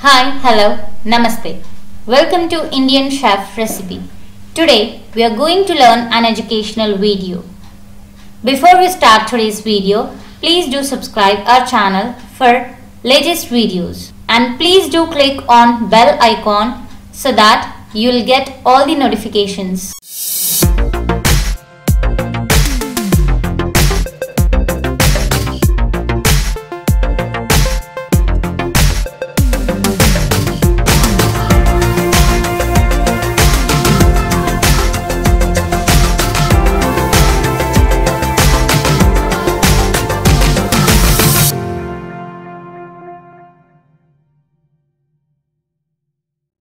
Hi, hello, namaste. Welcome to Indian Chef Recipe. Today we are going to learn an educational video. Before we start today's video, please do subscribe our channel for latest videos and please do click on bell icon so that you will get all the notifications